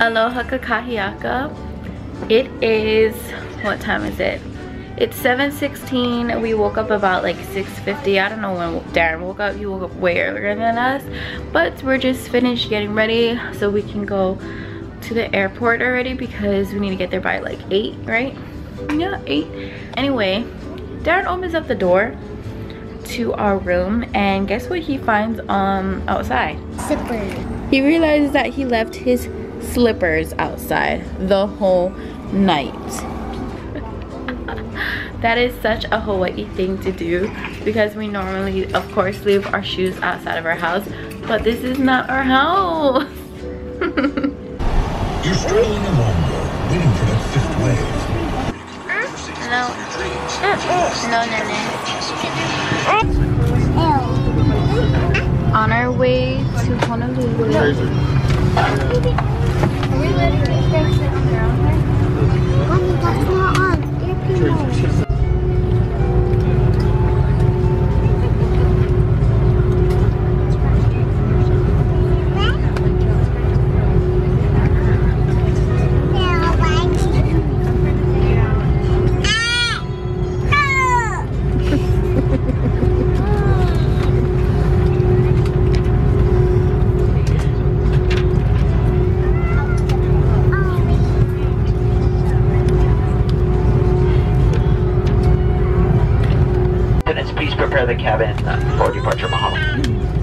Aloha Kakahiaka. It is, what time is it? It's 7.16. We woke up about like 6.50. I don't know when Darren woke up. He woke up way earlier than us. But we're just finished getting ready so we can go to the airport already because we need to get there by like 8, right? Yeah, 8. Anyway, Darren opens up the door to our room and guess what he finds um outside? Zipper. He realizes that he left his slippers outside the whole night. that is such a Hawaii thing to do because we normally, of course, leave our shoes outside of our house, but this is not our house. You're straddling along though, waiting for that fifth wave. No. No, no, no. On our way to Honolulu. Mommy, prepare the cabin for departure Mahalo. Hmm.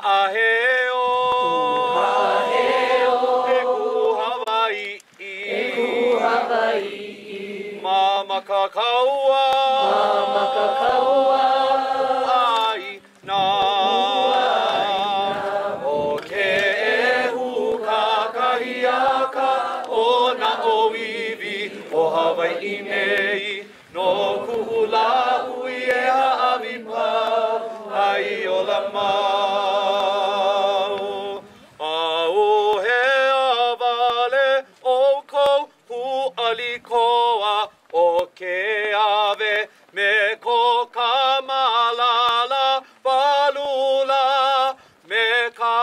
Ko ha'aheo E ku Hawaii. E ku Hawaii. Mama kakaua. Mama kakaua. Ai nā. O ke ehu kakahiaka O na oiwi o Hawaii nei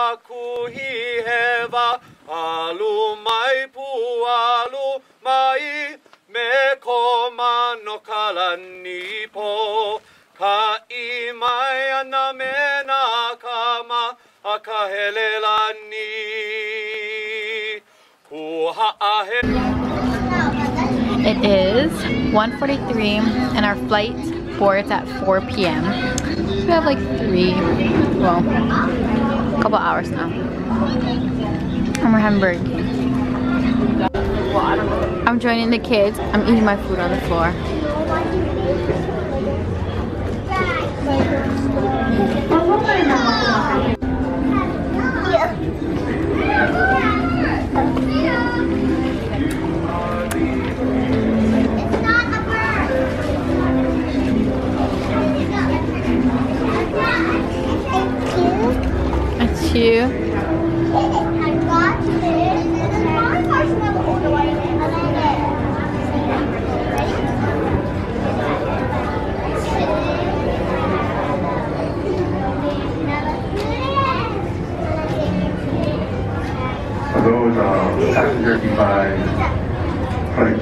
ka kuhi hewa Alu mai pu alu mai. Me ko mano kalani po. Ka i mai ana me nā kama A ka hele lani Ku ha'ahe It is 1.43 and our flight boards at 4 p.m. We have like three, well, couple hours now. And we're having. I'm joining the kids. I'm eating my food on the floor.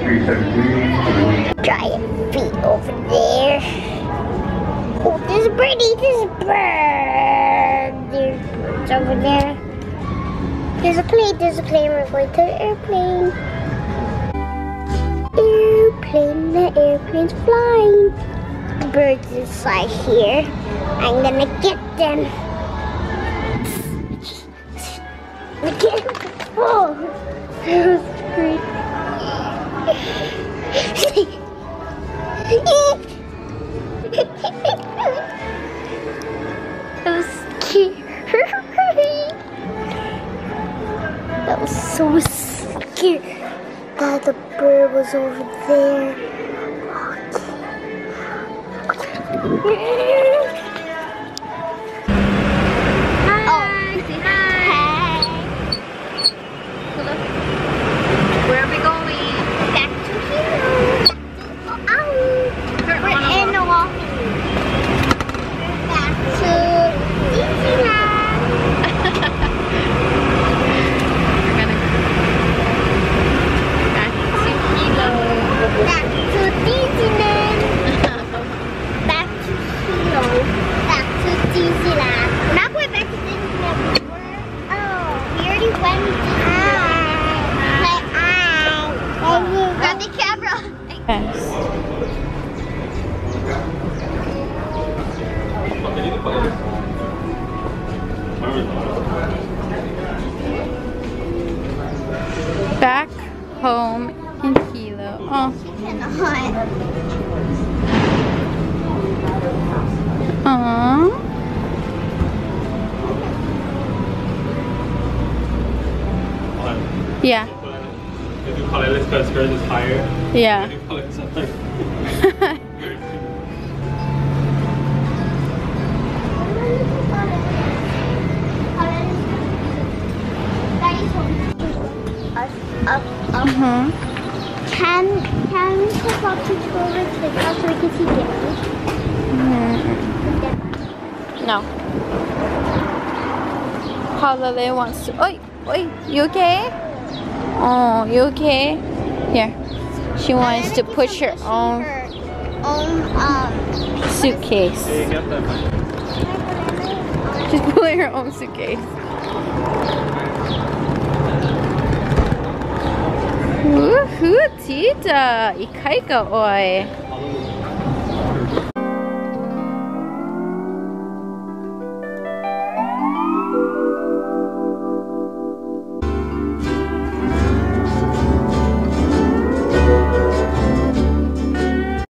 Giant feet over there. Oh, there's a birdie. There's a bird. There's birds over there. There's a plane. There's a plane. We're going to the airplane. Airplane. The airplane's flying. Birds inside here. I'm gonna get them. Again. Oh. I was scared. That was so scared that the bird was over there. Okay. Grab the camera. Back home in Hilo. Oh. Aww. Yeah. If you call it because hers is higher, Yeah. you call it something. Up, up, up. Mhm. Can can we take off the toilet so we can see Gary? No. Holiday wants to. Oi, oi, you okay? Oh, you okay? Here. She wants to push her own own um suitcase. Hey, you got that. She's pulling her own suitcase. Woohoo, Tita! Ikaika oi.